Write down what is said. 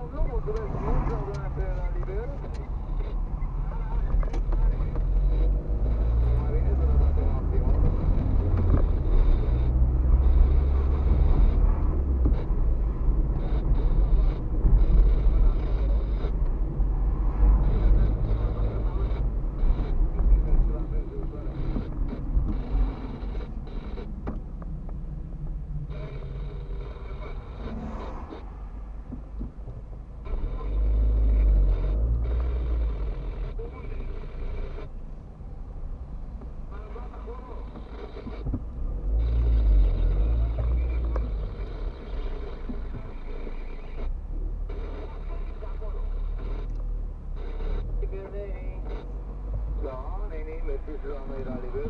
Ja, nee, nee, met Düzlük hızla ilerliyor.